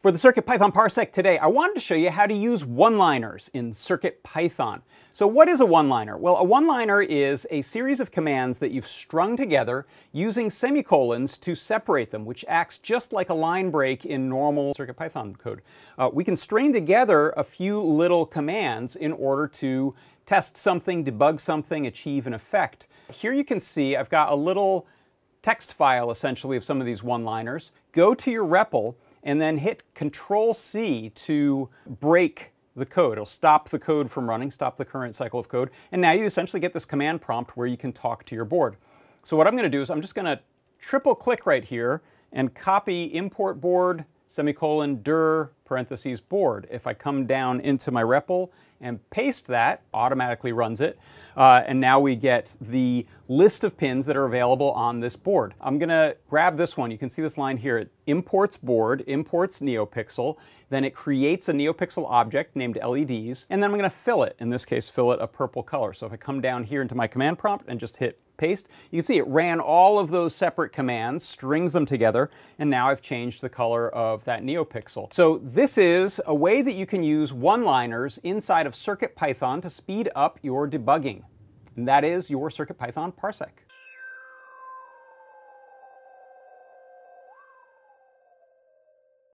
For the CircuitPython Parsec today, I wanted to show you how to use one-liners in CircuitPython. So what is a one-liner? Well, a one-liner is a series of commands that you've strung together using semicolons to separate them, which acts just like a line break in normal CircuitPython code. Uh, we can string together a few little commands in order to test something, debug something, achieve an effect. Here you can see I've got a little text file essentially of some of these one-liners. Go to your REPL and then hit Control C to break the code. It'll stop the code from running, stop the current cycle of code, and now you essentially get this command prompt where you can talk to your board. So what I'm going to do is I'm just going to triple click right here and copy import board semicolon dir parentheses board. If I come down into my REPL and paste that, automatically runs it. Uh, and now we get the list of pins that are available on this board. I'm going to grab this one. You can see this line here. It imports board, imports NeoPixel, then it creates a NeoPixel object named LEDs, and then I'm going to fill it. In this case, fill it a purple color. So if I come down here into my command prompt and just hit paste, you can see it ran all of those separate commands, strings them together, and now I've changed the color of that NeoPixel. So this is a way that you can use one-liners inside of CircuitPython to speed up your debugging. And that is your CircuitPython Parsec.